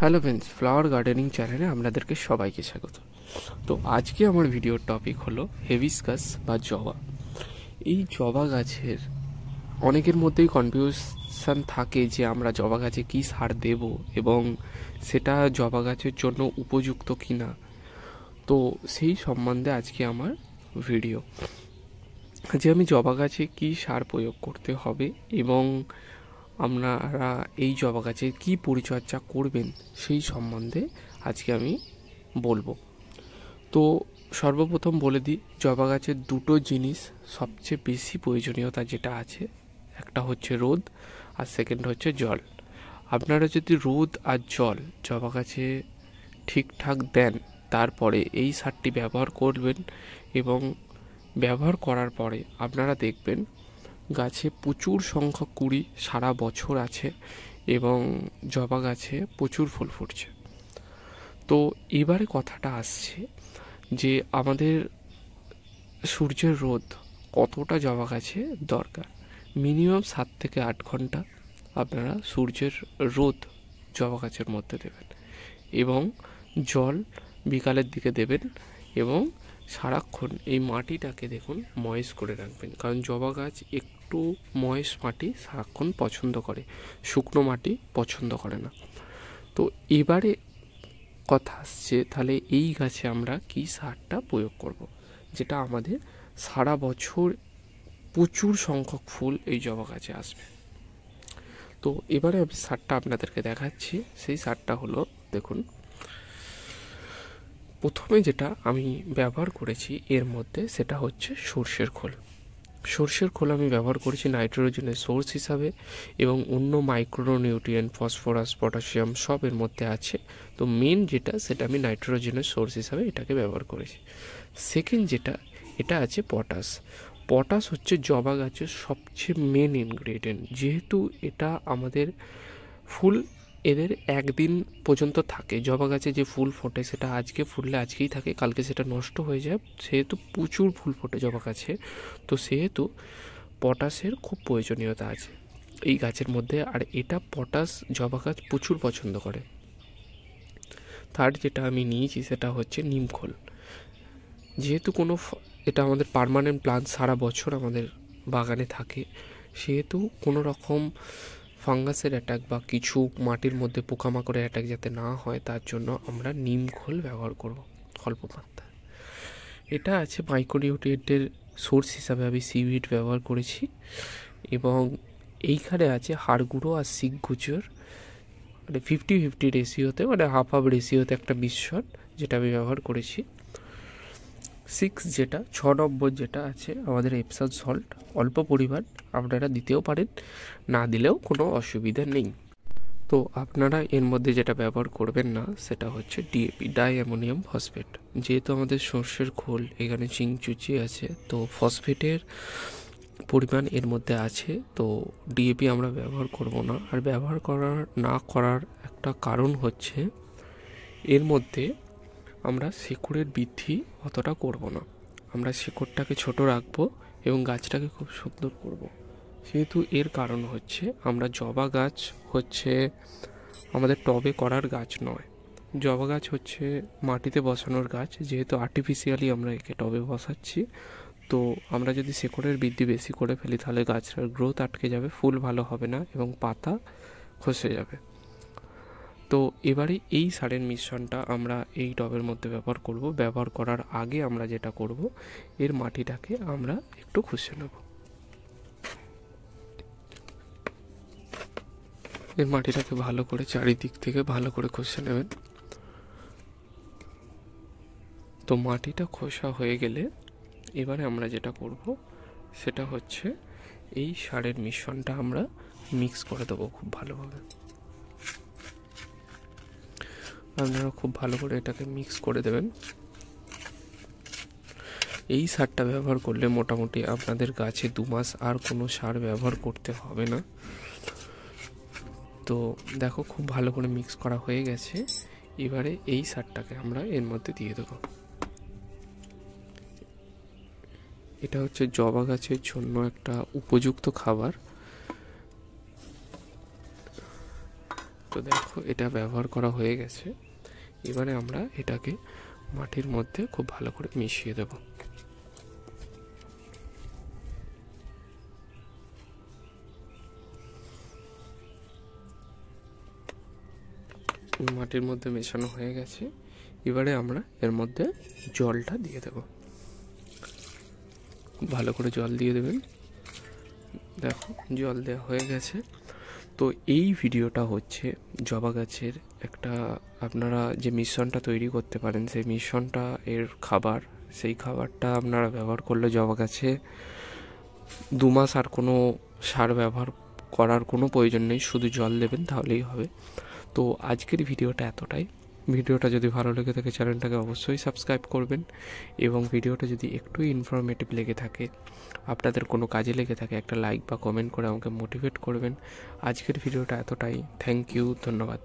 Hello friends flower gardening চ্যানেলে আপনাদেরকে সবাইকে স্বাগত। তো আজকে আমার ভিডিওর টপিক হলো হেভিসকাস বা জবা। এই জবা গাছের অনেকের মধ্যেই কনফিউশন থাকে যে আমরা জবা গাছে কী সার দেব এবং সেটা জবা গাছের জন্য উপযুক্ত কি না তো সেই সম্বন্ধে আজকে আমার ভিডিও যে আমি জবা গাছে কী সার প্রয়োগ করতে হবে এবং আপনারা এই জবা গাছের কী পরিচর্যা করবেন সেই সম্বন্ধে আজকে আমি বলব। তো সর্বপ্রথম বলে দিই, জবা গাছের দুটো জিনিস সবচেয়ে বেশি প্রয়োজনীয়তা যেটা আছে। একটা হচ্ছে রোদ, আর সেকেন্ড হচ্ছে জল। আপনারা যদি রোদ আর জল জবা গাছে ঠিকঠাক দেন, তারপরে এই সারটি ব্যবহার করবেন এবং ব্যবহার করার পরে আপনারা দেখবেন গাছে প্রচুর সংখ্যক কুড়ি সারা বছর আছে এবং জবা গাছে প্রচুর ফুল ফুটছে। তো এবারে কথাটা আসছে যে আমাদের সূর্যের রোদ কতটা জবা গাছে দরকার? মিনিমাম সাত থেকে আট ঘণ্টা আপনারা সূর্যের রোদ জবা গাছের মধ্যে দেবেন এবং জল বিকালের দিকে দেবেন এবং সারাক্ষণ এই মাটিটাকে দেখুন ময়েস করে রাখবেন। কারণ জবা গাছ একটু ময়েস মাটি সারাক্ষণ পছন্দ করে, শুকনো মাটি পছন্দ করে না। তো এবারে কথা আসছে, তাহলে এই গাছে আমরা কি সারটা প্রয়োগ করব। যেটা আমাদের সারা বছর প্রচুর সংখ্যক ফুল এই জবা গাছে আসবে। তো এবারে আমি সারটা আপনাদেরকে দেখাচ্ছি। সেই সারটা হলো, দেখুন, প্রথমে যেটা আমি ব্যবহার করেছি, এর মধ্যে সেটা হচ্ছে সর্ষের খোল। সর্ষের খোল আমি ব্যবহার করেছি নাইট্রোজেনের সোর্স হিসাবে এবং অন্য মাইক্রোনিউট্রিয়েন্ট, ফসফরাস, পটাশিয়াম সব এর মধ্যে আছে। তো মেন যেটা সেটা আমি নাইট্রোজেনের সোর্স হিসাবে এটাকে ব্যবহার করেছি। সেকেন্ড যেটা, এটা আছে পটাশ। পটাশ হচ্ছে জবা গাছের সবচেয়ে মেন ইনগ্রেডিয়েন্ট যেহেতু এটা আমাদের ফুল এদের একদিন পর্যন্ত থাকে। জবা গাছে যে ফুল ফোটে, সেটা আজকে ফুললে আজকেই থাকে, কালকে সেটা নষ্ট হয়ে যায়। সেহেতু প্রচুর ফুল ফোটে জবা গাছে। তো সেহেতু পটাশের খুব প্রয়োজনীয়তা আছে এই গাছের মধ্যে। আর এটা পটাশ জবা গাছ প্রচুর পছন্দ করে। থার্ড যেটা আমি নিয়েছি, সেটা হচ্ছে নিমখোল যেহেতু কোনো এটা আমাদের পারমানেন্ট প্লান্ট সারা বছর আমাদের বাগানে থাকে, সেহেতু কোনো রকম ফাঙ্গাসের অ্যাটাক বা কিছু মাটির মধ্যে পোকামাকড়ের অ্যাটাক যাতে না হয়, তার জন্য আমরা নিম খোল ব্যবহার করব অল্প মাত্রায় এটা আছে মাইক্রোনিউট্রিয়েন্টের সোর্স হিসাবে আমি সিভিড ব্যবহার করেছি এবং এইখানে আছে হাড় গুঁড়ো আর শিক গুজোর। মানে ফিফটি ফিফটি রেশিওতে মানে হাফ হাফ রেশিওতে একটা মিশ্রণ যেটা আমি ব্যবহার করেছি। সিক্স যেটা ছ নম্বর যেটা আছে আমাদের এপসাল সল্ট অল্প পরিমাণ, আপনারা দিতেও পারেন, না দিলেও কোনো অসুবিধা নেই। তো আপনারা এর মধ্যে যেটা ব্যবহার করবেন না, সেটা হচ্ছে ডিএপি ডাই অ্যামোনিয়াম ফসফেট যেহেতু আমাদের সর্ষের খোল, এখানে চুচি আছে, তো ফসফেটের পরিমাণ এর মধ্যে আছে, তো ডিএপি আমরা ব্যবহার করব না। আর ব্যবহার করার, না করার একটা কারণ হচ্ছে, এর মধ্যে আমরা শিকড়ের বৃদ্ধি অতটা করব না। আমরা শিকড়টাকে ছোট রাখব এবং গাছটাকে খুব সুন্দর করব। যেহেতু এর কারণ হচ্ছে আমরা জবা গাছ হচ্ছে আমাদের টবে করার গাছ নয়। জবা গাছ হচ্ছে মাটিতে বসানোর গাছ, যেহেতু আর্টিফিশিয়ালি আমরা একে টবে বসাচ্ছি। তো আমরা যদি শেকড়ের বৃদ্ধি বেশি করে ফেলি, তাহলে গাছটার গ্রোথ আটকে যাবে, ফুল ভালো হবে না এবং পাতা খসে যাবে। তো এবারে এই সারের মিশ্রণটা আমরা এই টবের মধ্যে ব্যবহার করব। ব্যবহার করার আগে আমরা যেটা করব, এর মাটিটাকে আমরা একটু খুশে নেব। এর মাটিটাকে ভালো করে চারিদিক থেকে ভালো করে খসে নেবেন। তো মাটিটা খোসা হয়ে গেলে এবারে আমরা যেটা করব, সেটা হচ্ছে এই সারের মিশ্রণটা আমরা মিক্স করে দেবো খুব ভালোভাবে। আপনারা খুব ভালো করে এটাকে মিক্স করে দেবেন। এই সারটা ব্যবহার করলে মোটামুটি আপনাদের গাছে দু মাস আর কোনো সার ব্যবহার করতে হবে না। তো দেখো খুব ভালো করে মিক্স করা হয়ে গেছে। এবারে এই সারটাকে আমরা এর মধ্যে দিয়ে দেবো। এটা হচ্ছে জবা গাছের জন্য একটা উপযুক্ত খাবার। তো দেখো এটা ব্যবহার করা হয়ে গেছে। এবারে আমরা এটাকে মাটির মধ্যে খুব ভালো করে মিশিয়ে দেব। মাটির মধ্যে মেশানো হয়ে গেছে। এবারে আমরা এর মধ্যে জলটা দিয়ে দেব। ভালো করে জল দিয়ে দেবেন। দেখো, জল দেওয়া হয়ে গেছে। তো এই ভিডিওটা হচ্ছে জবা গাছের একটা, আপনারা যে মিশ্রণটা তৈরি করতে পারেন, সেই মিশ্রণটা এর খাবার, সেই খাবারটা আপনারা ব্যবহার করলে জবা গাছে দু মাস আর কোনো সার ব্যবহার করার কোনো প্রয়োজন নেই, শুধু জল দেবেন তাহলেই হবে। তো আজকের ভিডিওটা এতটাই। ভিডিওটা যদি ভালো লেগে থাকে চ্যানেলটাকে অবশ্যই সাবস্ক্রাইব করবেন এবং ভিডিওটা যদি একটু ইনফরমেটিভ লেগে থাকে, আপনাদের কোনো কাজে লেগে থাকে, একটা লাইক বা কমেন্ট করে আমাকে মোটিভেট করবেন। আজকের ভিডিওটা এতটাই। থ্যাংক ইউ ধন্যবাদ।